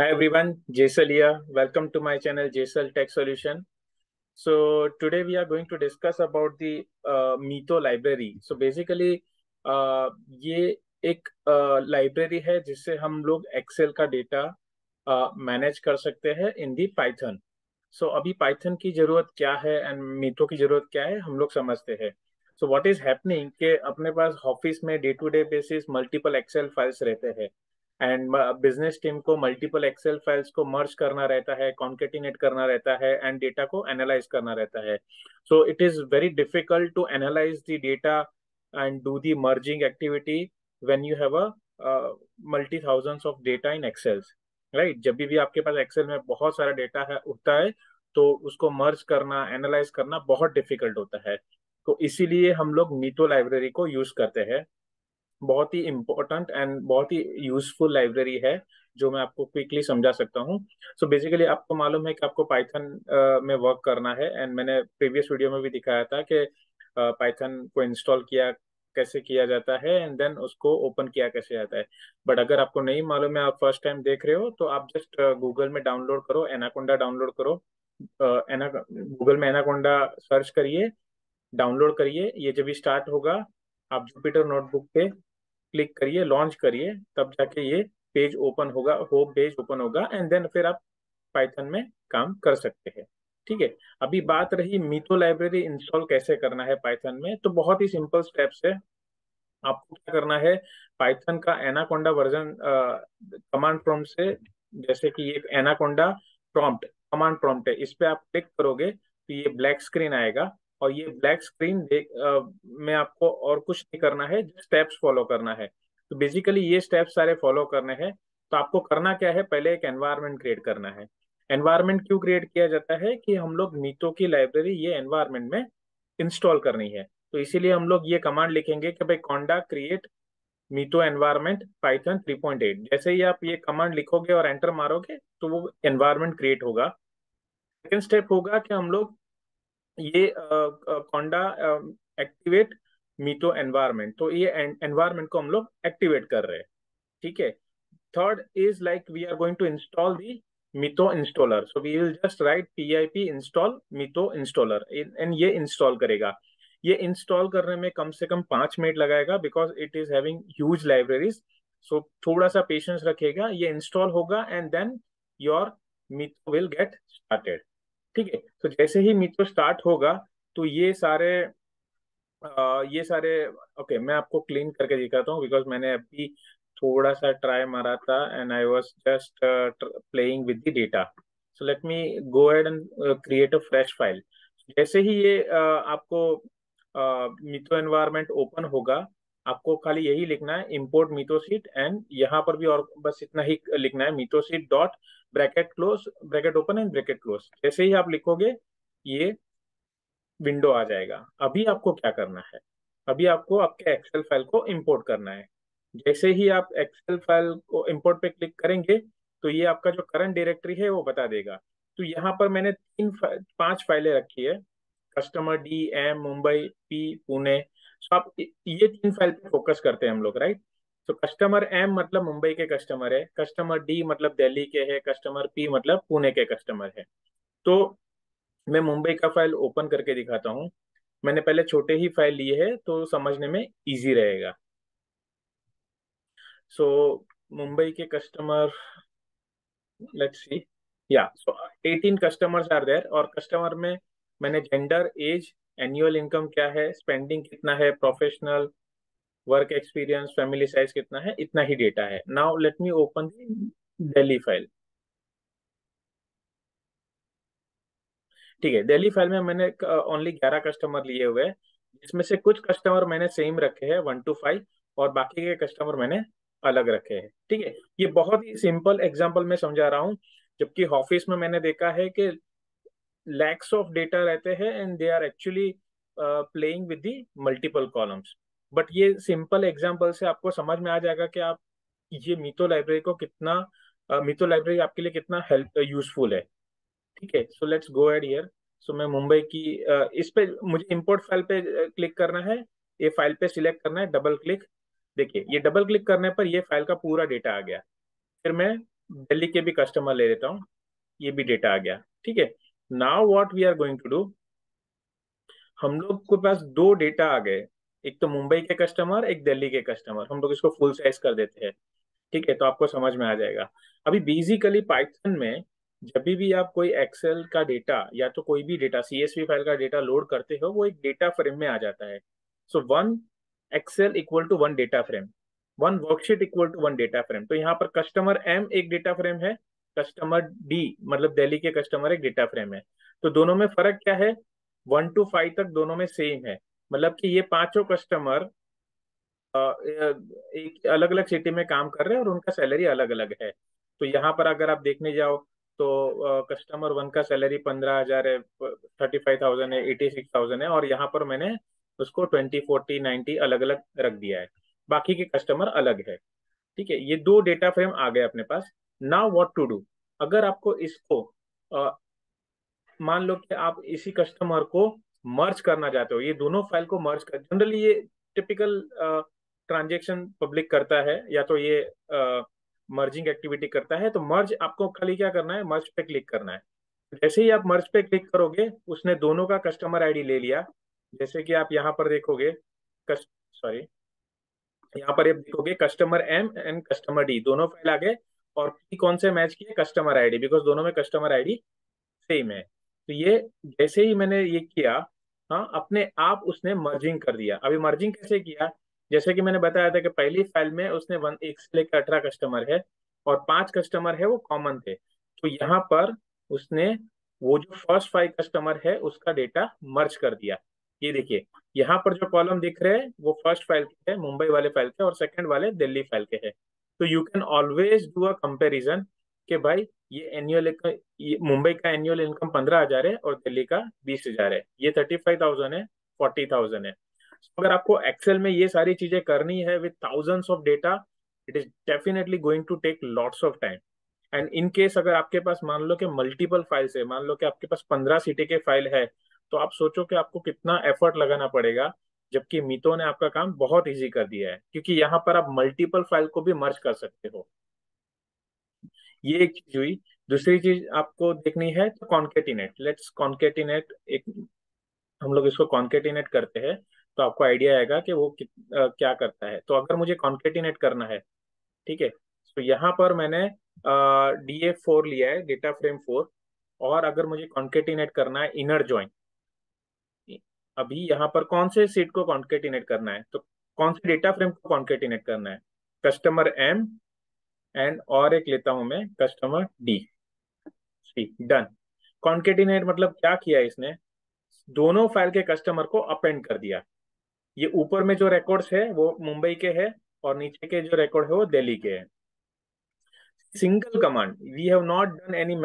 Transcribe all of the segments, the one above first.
Hi everyone, Jaisal here. Welcome to my channel Jaisal Tech Solution. So today we are going to discuss about the uh, Mito library. So basically uh, ये एक uh, है जिससे हम लोग Excel का manage uh, कर सकते हैं इन दी पाइथन सो अभी पाइथन की ज़रूरत क्या है एंड मीटो की ज़रूरत क्या है हम लोग समझते हैं सो व्हाट इज़ हैपनिंग कि अपने पास ऑफ़िस में day to day basis multiple excel files रहते हैं एंड बिज़नेस टीम को मल्टीपल एक्सेल फाइल्स को मर्ज करना रहता है कॉन्केटिनेट करना रहता है एंड डेटा को एनालाइज करना रहता है. So it is very difficult to analyse the data and do the merging activity when you have a multi thousands of data in excels right जब भी आपके पास एक्सेल में बहुत सारा डेटा है, उठता है तो उसको मर्ज करना एनालाइज करना बहुत डिफ़िकल्ट होता है. तो इसीलिए हम लोग मीटो लाइब्रेरी को यूज़ करते हैं. बहुत ही इम्पोर्टेंट एंड बहुत ही यूजफुल लाइब्रेरी है जो मैं आपको क्विकली समझा सकता हूँ। सो बेसिकली आपको मालूम है कि आपको पाइथन uh, में वर्क करना है एंड मैंने प्रीवियस वीडियो में भी दिखाया था कि पाइथन uh, को इंस्टॉल किया कैसे किया जाता है एंड देन उसको ओपन किया कैसे जाता है। बट अगर आपको नहीं मालूम है आप फ़र्स्ट टाइम देख रहे हो तो आप जस्ट गूगल uh, में डाउनलोड करो एनाकोंडा डाउनलोड करो। एना गूगल में एनाकोंडा सर्च करिए डाउनलोड करिए ये जब भी स्टार्ट होगा आप जुपिटर नोटबुक पे क्लिक करिए लॉन्च करिए, तब जाके ये पेज ओपन होगा होम पेज ओपन होगा एंड देन फिर आप पाइथन में काम कर सकते हैं। ठीक है? अभी बात रही मीतो लाइब्रेरी इंस्टॉल कैसे करना है पाइथन में तो बहुत ही सिंपल स्टेप्स है। आपको क्या करना है पाइथन का एनाकोंडा वर्जन कमांड प्रॉम्प्ट से, जैसे कि ये एनाकोंडा प्रॉम्प्ट कमांड प्रॉम्प्ट है, इस पे आप क्लिक करोगे तो ये ब्लैक स्क्रीन आएगा। और ये ब्लैक स्क्रीन देख में आपको और कुछ नहीं करना है जो स्टेप्स फॉलो करना है। तो बेसिकली ये स्टेप्स सारे फॉलो करने हैं। तो आपको करना क्या है? पहले एक एनवायरमेंट क्रिएट करना है। एनवायरमेंट क्यों क्रिएट किया जाता है? कि हम लोग मीतो की लाइब्रेरी ये एनवायरमेंट में इंस्टॉल करनी है। तो इसीलिए हम लोग ये कमांड लिखेंगे कि भाई conda create mito environment python 3.8 जैसे ही आप ये कमांड लिखोगे और एंटर मारोगे तो वो एनवायरमेंट क्रिएट होगा। सेकेंड स्टेप होगा कि हम लोग ये कॉन्डा एक्टिवेट मीटो एनवायरमेंट तो ये एनवायरमेंट को हम लोग एक्टिवेट कर रहे हैं। ठीक है? Third is like we are going to install the mito installer so we will just write P I P install mito installer and ये इंस्टॉल करेगा। ये इंस्टॉल करने में कम से कम पाँच मिनट लगाएगा because it is having huge libraries so थोड़ा सा पेशेंस रखेगा। ये इंस्टॉल होगा and then your mito will get started ठीक है तो जैसे ही मीटो स्टार्ट होगा तो ये सारे आ, ये सारे ओके मैं आपको क्लीन करके दिखाता हूँ बिकॉज़ मैंने अभी थोड़ा सा ट्राई मारा था and I was just playing with the data so let me go ahead and create a fresh file जैसे ही ये uh, आपको uh, एनवायरमेंट ओपन होगा आपको खाली यही लिखना है इम्पोर्ट मीटोसिट एंड यहाँ पर भी और बस इतना ही लिखना है mitosheet dot bracket close bracket open and bracket close जैसे ही आप लिखोगे ये विंडो आ जाएगा। अभी आपको क्या करना है? अभी आपको आपके एक्सेल फ़ाइल को इम्पोर्ट करना है। जैसे ही आप एक्सेल फ़ाइल को इम्पोर्ट पे क्लिक करेंगे तो ये आपका जो करंट डायरेक्टरी है वो बता देगा। तो यहाँ पर मैंने तीन फा, पाँच फाइलें रखी है। Customer D M Mumbai P Pune तो आप ये तीन फ़ाइल पे फोकस करते हैं हम लोग राइट तो कस्टमर एम मतलब मुंबई के कस्टमर है कस्टमर डी मतलब दिल्ली के है कस्टमर पी मतलब पुणे के कस्टमर है। तो मैं मुंबई का फ़ाइल ओपन करके दिखाता हूँ। मैंने पहले छोटे ही फ़ाइल लिए है तो समझने में इजी रहेगा। सो so, मुंबई के कस्टमर लेट्स सी या सो 18 कस्टमर्स आर देयर और कस्टमर में मैंने जेंडर एज एनुअल इनकम क्या है स्पेंडिंग कितना है professional work experience family size कितना है, इतना ही डेटा है। Now let me open Delhi file ठीक है दिल्ली फ़ाइल में मैंने ओनली ग्यारह कस्टमर लिए हुए हैं, जिसमें से कुछ कस्टमर मैंने सेम रखे हैं वन टू फाइव और बाकी के कस्टमर मैंने अलग रखे हैं। ठीक है, ये बहुत ही सिंपल एग्जांपल मैं समझा रहा हूँ, जबकि ऑफ़िस में मैंने देखा है कि लैक्स ऑफ़ डेटा रहते हैं and they are actually playing with the multiple columns but ये सिंपल एग्ज़ाम्पल से आपको समझ में आ जाएगा कि आप ये मीतो लाइब्रेरी को कितना मीतो लाइब्रेरी आपके लिए कितना हेल्प यूजफुल है। ठीक है so let's go ahead here so मैं मुंबई की इस पे मुझे इंपोर्ट फ़ाइल पे क्लिक करना है। ये फ़ाइल पे सिलेक्ट करना है डबल क्लिक देखिए, ये डबल क्लिक करने पर ये फ़ाइल का पूरा डेटा आ गया। फिर मैं दिल्ली के भी कस्टमर ले लेता हूँ। ये भी डेटा आ गया। ठीक है now what we are going to do हम लोग के पास दो डेटा आ गए। एक तो मुंबई के कस्टमर एक दिल्ली के कस्टमर हम लोग इसको फुल साइज़ कर देते हैं। ठीक है तो आपको समझ में आ जाएगा। अभी बेसिकली पाइथन में जब भी आप कोई एक्सेल का डेटा या तो कोई भी डेटा सीएसवी फ़ाइल का डेटा लोड करते हो, वो एक डेटा फ्रेम में आ जाता है। So one excel equal to one data frame one worksheet equal to one data frame तो यहाँ पर कस्टमर एम एक डेटा फ्रेम है कस्टमर डी मतलब दिल्ली के कस्टमर एक डेटा फ्रेम है। तो दोनों में फ़र्क क्या है? वन टू फाइव तक दोनों में सेम है। मतलब कि ये पाँचों कस्टमर एक अलग अलग सिटी में काम कर रहे हैं और उनका सैलरी अलग अलग है। तो यहाँ पर अगर आप देखने जाओ तो कस्टमर वन का सैलरी पंद्रह हज़ार है थर्टी फाइव थाउज़ेंड है एटी सिक्स थाउज़ेंड है और यहाँ पर मैंने उसको ट्वेंटी फोर्टी नाइन्टी अलग अलग रख दिया है। बाकी के कस्टमर अलग है। ठीक है, ये दो डेटा फ्रेम आ गए अपने पास। नाउ व्हाट टू डू अगर आपको इसको मान लो कि आप इसी कस्टमर को मर्ज करना चाहते हो, ये दोनों फ़ाइल को मर्ज कर जनरली ये टिपिकल ट्रांजेक्शन पब्लिक करता है, या तो ये मर्जिंग एक्टिविटी करता है तो मर्ज आपको खाली क्या करना है? मर्ज पे क्लिक करना है। जैसे ही आप मर्ज पे क्लिक करोगे, उसने दोनों का कस्टमर आईडी ले लिया। जैसे कि आप यहाँ पर देखोगे सॉरी यहाँ पर देखोगे customer M and customer D दोनों फ़ाइल आ गए। और कौन से मैच किए कस्टमर आईडी बिकॉज़ दोनों में कस्टमर आईडी सेम है। तो ये, जैसे ही मैंने ये किया हाँ अपने आप उसने मर्जिंग कर दिया। अभी मर्जिंग कैसे किया? जैसे कि मैंने बताया था कि पहली फ़ाइल में उसने वन एक से लेकर अठारह कस्टमर है और पाँच कस्टमर है वो कॉमन थे। तो यहाँ पर उसने वो जो फ़र्स्ट फाइव कस्टमर है, उसका डेटा मर्ज कर दिया। ये देखिए, यहाँ पर जो कॉलम दिख रहे हैं, वो फ़र्स्ट फ़ाइल के है, मुंबई वाले फ़ाइल के और सेकंड वाले दिल्ली फ़ाइल के है। तो you can always do a comparison कि भाई ये एनुअल मुंबई का एनुअल इनकम पंद्रह हज़ार है और दिल्ली का बीस हज़ार है। ये थर्टी फाइव थाउज़ेंड है फोर्टी थाउज़ेंड है। So, अगर आपको एक्सेल में ये सारी चीज़ें करनी है with thousands of data it is definitely going to take lots of time and in case अगर आपके पास मान लो कि मल्टीपल फाइल्स है मान लो कि आपके पास पंद्रह सिटी के फ़ाइल है तो आप सोचो कि आपको कितना एफर्ट लगाना पड़ेगा। जबकि मीतो ने आपका काम बहुत इजी कर दिया है क्योंकि यहाँ पर आप मल्टीपल फ़ाइल को भी मर्ज कर सकते हो। ये एक चीज़ हुई। दूसरी चीज़ आपको देखनी है तो कॉन्केटिनेट लेट्स कॉन्केटिनेट एक हम लोग इसको कॉन्केटिनेट करते हैं तो आपको आइडिया आएगा कि वो कि, आ, क्या करता है। तो अगर मुझे कॉन्केटिनेट करना है ठीक है? तो यहाँ पर मैंने डी ए फोर लिया है डेटा फ्रेम फोर और अगर मुझे कॉन्केटिनेट करना है इनर ज्वाइन अभी यहाँ पर कौन से सीट को कॉन्केटिनेट करना है? तो कौन से डेटा फ्रेम को कॉन्केटिनेट करना है? कस्टमर एम एंड और एक लेता हूँ मैं कस्टमर डी डन कॉन्केटिनेट मतलब क्या किया इसने? दोनों फ़ाइल के कस्टमर को अपेंड कर दिया। ये ऊपर में जो रिकॉर्ड्स है, वो मुंबई के है और नीचे के जो रिकॉर्ड है, वो दिल्ली के है। Single command we have not done any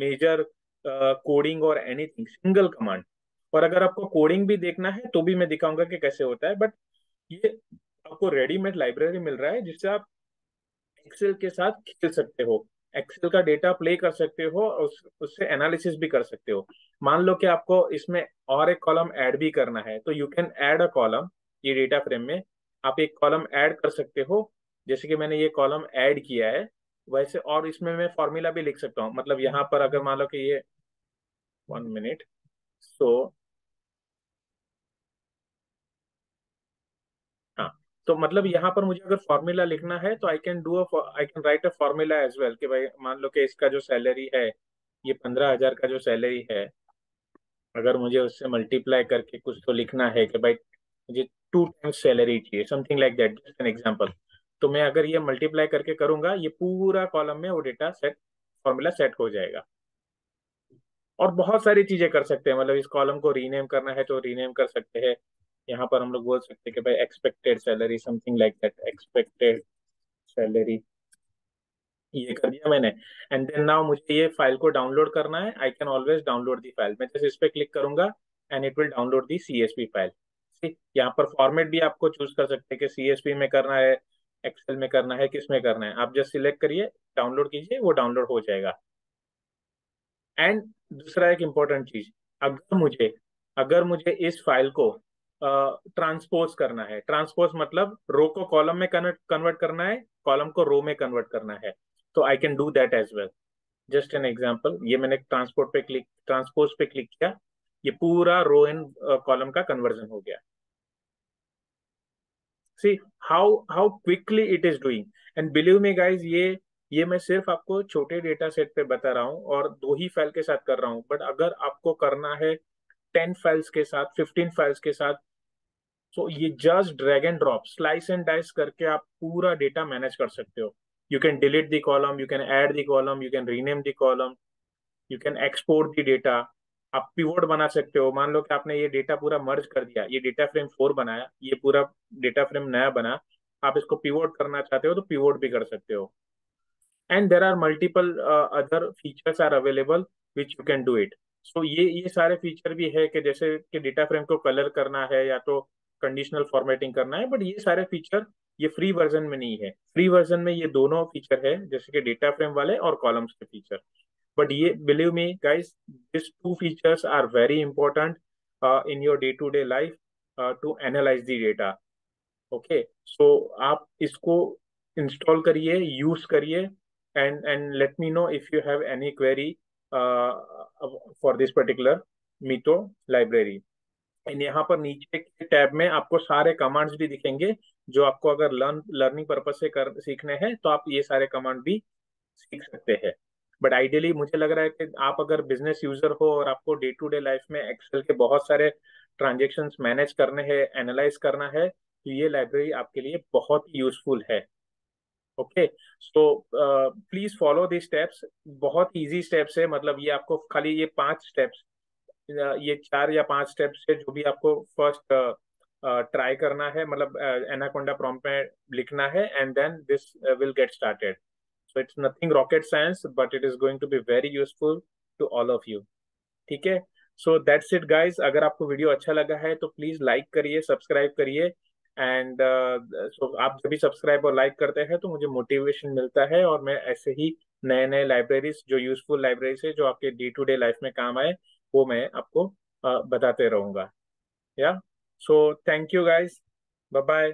major coding और एनीथिंग सिंगल कमांड और अगर आपको कोडिंग भी देखना है तो भी मैं दिखाऊँगा कि कैसे होता है बट ये आपको रेडीमेड लाइब्रेरी मिल रहा है जिससे आप एक्सेल के साथ खेल सकते हो। एक्सेल का डेटा प्ले कर सकते हो और उस, उससे एनालिसिस भी कर सकते हो। मान लो कि आपको इसमें और एक कॉलम ऐड भी करना है तो you can add a column ये डेटा फ्रेम में। आप एक कॉलम ऐड कर सकते हो जैसे कि मैंने ये कॉलम ऐड किया है वैसे और इसमें मैं फॉर्मूला भी लिख सकता हूँ। मतलब यहाँ पर अगर मान लो कि ये वन मिनट सो तो मतलब यहाँ पर मुझे अगर फॉर्मूला लिखना है तो I can do I can write a formula as well कि भाई मान लो कि इसका जो सैलरी है, ये पंद्रह हज़ार का जो सैलरी है, अगर मुझे उससे मल्टीप्लाई करके कुछ तो लिखना है कि भाई मुझे टू टाइम्स सैलरी चाहिए something like that just an example तो मैं अगर ये मल्टीप्लाई करके करूँगा, ये पूरा कॉलम में वो डेटा सेट फॉर्मूला सेट हो जाएगा। और बहुत सारी चीज़ें कर सकते हैं मतलब इस कॉलम को रीनेम करना है तो रीनेम कर सकते हैं। यहाँ पर हम लोग बोल सकते हैं कि भाई expected salary something like that expected salary ये कर दिया मैंने। एंड देन नाउ मुझे ये फ़ाइल को डाउनलोड करना है। I can always download the file मैं जैसे इस पे क्लिक करूँगा and it will download the C file यहाँ पर फॉर्मेट भी आपको चूज़ कर सकते हैं कि सी में करना है एक्सेल में करना है, किसमें करना है। आप जस्ट सिलेक्ट करिए डाउनलोड कीजिए, वो डाउनलोड हो जाएगा। एंड दूसरा एक इम्पोर्टेंट चीज़, अगर मुझे अगर मुझे इस फ़ाइल को ट्रांसपोज करना है। ट्रांसपोज मतलब रो को कॉलम में कन्वर्ट कन्वर्ट करना है कॉलम को रो में कन्वर्ट करना है। तो I can do that as well just an example. ये मैंने ट्रांसपोर्ट पे क्लिक ट्रांसपोज पे क्लिक किया, ये पूरा रो एंड कॉलम का कन्वर्जन हो गया। See how how quickly it is doing and believe me guys ये ये मैं सिर्फ़ आपको छोटे डेटा सेट पे बता रहा हूँ और दो ही फ़ाइल के साथ कर रहा हूँ। बट अगर आपको करना है टेन फाइल्स के साथ फिफ्टीन फाइल्स के साथ तो ये just drag and drop slice and dice करके आप पूरा डेटा मैनेज कर सकते हो। You can delete the column you can add the column, you can rename the column, you can export the data आप पिवोट बना सकते हो। मान लो कि आपने ये डेटा पूरा मर्ज कर दिया, ये डेटा फ्रेम फोर बनाया, ये पूरा डेटा फ्रेम नया बना। आप इसको पिवोट करना चाहते हो तो पिवोट भी कर सकते हो। And there are multiple other features are available which you can do it so ये ये सारे फीचर भी है कि जैसे कि डेटा फ्रेम को कलर करना है या तो कंडीशनल फॉर्मेटिंग करना है बट ये सारे फीचर ये फ्री वर्जन में नहीं है। फ्री वर्जन में ये दोनों फीचर है, जैसे कि डेटा फ्रेम वाले और कॉलम्स के फीचर बट ये believe me guys this two features are very important in your day to day life to analyze the data okay so आप इसको इंस्टॉल करिए यूज़ करिए and and let me know if you have any query for this particular Mito library यहाँ पर नीचे के tab में आपको सारे कमांड्स भी दिखेंगे, जो आपको अगर लर्न लर्निंग पर्पज से कर, सीखने हैं तो आप ये सारे कमांड भी सीख सकते हैं। बट आइडियली मुझे लग रहा है कि आप अगर बिज़नेस यूज़र हो और आपको डे टू डे लाइफ में एक्सेल के बहुत सारे ट्रांजेक्शन मैनेज करने हैं एनालाइज करना है तो ये लाइब्रेरी आपके लिए बहुत ही। यूजफुल है okay so please follow the steps बहुत इजी स्टेप्स है मतलब ये आपको खाली ये पाँच स्टेप्स ये चार या पाँच स्टेप्स है जो भी आपको फ़र्स्ट ट्राई करना है मतलब एनाकोंडा प्रॉम्प्ट में लिखना है and then this will get started so it's nothing rocket science but it is going to be very useful to all of you ठीक है? सो दैट्स इट गाइज़ अगर आपको वीडियो अच्छा लगा है तो प्लीज़ लाइक करिए सब्सक्राइब करिए एंड सो uh, आप जब भी सब्सक्राइब और लाइक करते हैं तो मुझे मोटिवेशन मिलता है और मैं ऐसे ही नए नए लाइब्रेरीज जो यूजफुल लाइब्रेरीज है जो आपके डे टू डे लाइफ में काम आए वो मैं आपको बताते रहूँगा। या? So thank you guys bye bye